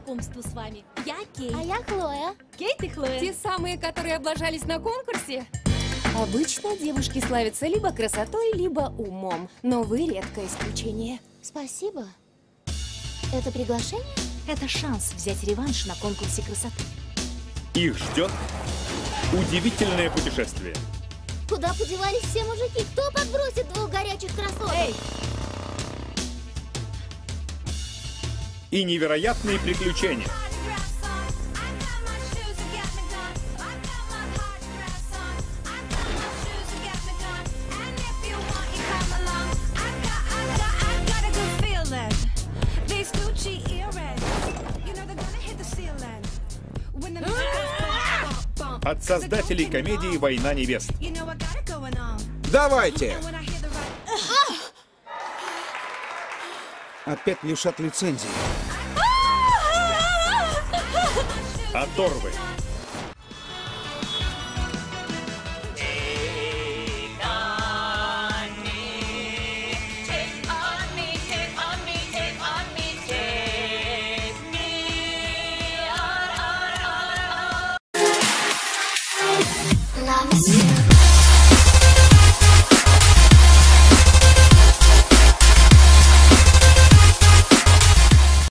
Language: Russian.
знакомству с вами. Я Кейт. А я Хлоя. Кейт и Хлоя. Те самые, которые облажались на конкурсе? Обычно девушки славятся либо красотой, либо умом. Но вы редкое исключение. Спасибо. Это приглашение? Это шанс взять реванш на конкурсе красоты. Их ждет удивительное путешествие. Куда подевались все мужики? Кто И невероятные приключения. От создателей комедии «Война невест». Давайте! Опять лишат лицензии. Оторвы. Love is